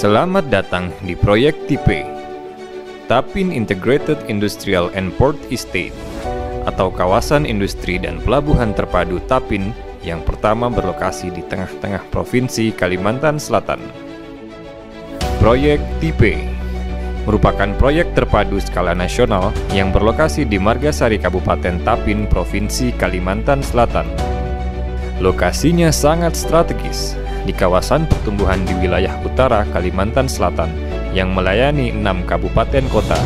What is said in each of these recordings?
Selamat datang di proyek TIPE, Tapin Integrated Industrial and Port Estate, atau kawasan industri dan pelabuhan terpadu Tapin yang pertama berlokasi di tengah-tengah Provinsi Kalimantan Selatan. Proyek TIPE merupakan proyek terpadu skala nasional yang berlokasi di Margasari Kabupaten Tapin, Provinsi Kalimantan Selatan. Lokasinya sangat strategis di kawasan pertumbuhan di wilayah utara Kalimantan Selatan yang melayani enam kabupaten kota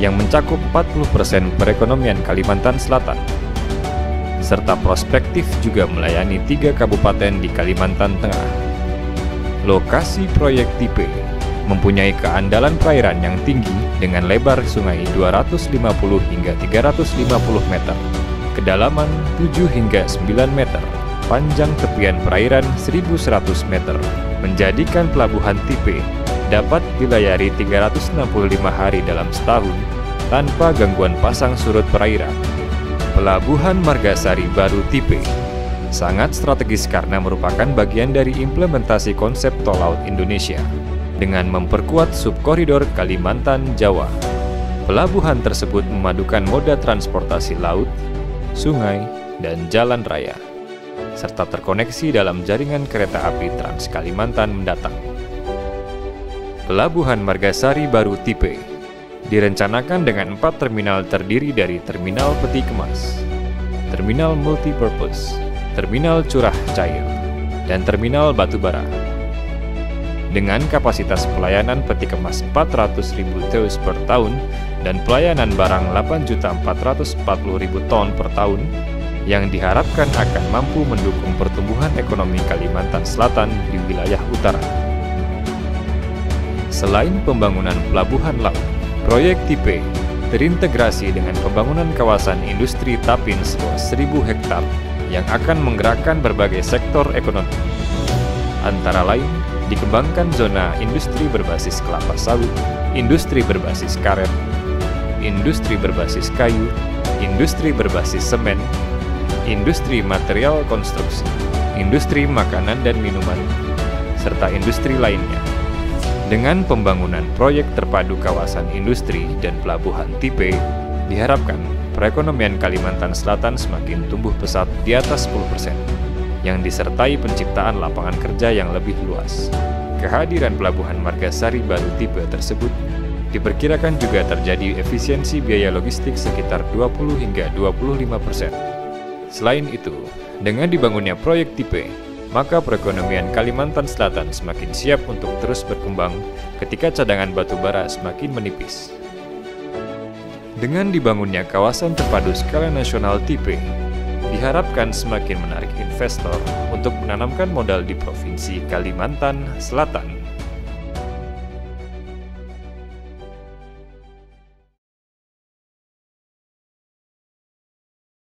yang mencakup 40% perekonomian Kalimantan Selatan serta prospektif juga melayani tiga kabupaten di Kalimantan Tengah. Lokasi proyek tipe mempunyai keandalan perairan yang tinggi dengan lebar sungai 250 hingga 350 meter, kedalaman 7 hingga 9 meter, panjang tepian perairan 1100 meter, menjadikan pelabuhan tipe dapat dilayari 365 hari dalam setahun tanpa gangguan pasang surut perairan. Pelabuhan Margasari Baru Tipe sangat strategis karena merupakan bagian dari implementasi konsep tol laut Indonesia dengan memperkuat subkoridor Kalimantan Jawa. Pelabuhan tersebut memadukan moda transportasi laut, sungai, dan jalan raya serta terkoneksi dalam jaringan kereta api Trans Kalimantan mendatang. Pelabuhan Margasari Baru Tipe direncanakan dengan empat terminal terdiri dari Terminal Peti Kemas, Terminal Multipurpose, Terminal Curah Cair, dan Terminal Batubara. Dengan kapasitas pelayanan peti kemas 400.000 teus per tahun dan pelayanan barang 8.440.000 ton per tahun, yang diharapkan akan mampu mendukung pertumbuhan ekonomi Kalimantan Selatan di wilayah utara. Selain pembangunan pelabuhan laut, proyek TIPE terintegrasi dengan pembangunan kawasan industri Tapin seluas 1000 hektar yang akan menggerakkan berbagai sektor ekonomi. Antara lain, dikembangkan zona industri berbasis kelapa sawit, industri berbasis karet, industri berbasis kayu, industri berbasis semen, industri material konstruksi, industri makanan dan minuman, serta industri lainnya. Dengan pembangunan proyek terpadu kawasan industri dan pelabuhan tipe, diharapkan perekonomian Kalimantan Selatan semakin tumbuh pesat di atas 10%, yang disertai penciptaan lapangan kerja yang lebih luas. Kehadiran pelabuhan Margasari baru tipe tersebut diperkirakan juga terjadi efisiensi biaya logistik sekitar 20 hingga 25 persen. Selain itu, dengan dibangunnya proyek tipe, maka perekonomian Kalimantan Selatan semakin siap untuk terus berkembang ketika cadangan batu bara semakin menipis. Dengan dibangunnya kawasan terpadu skala nasional tipe, diharapkan semakin menarik investor untuk menanamkan modal di Provinsi Kalimantan Selatan.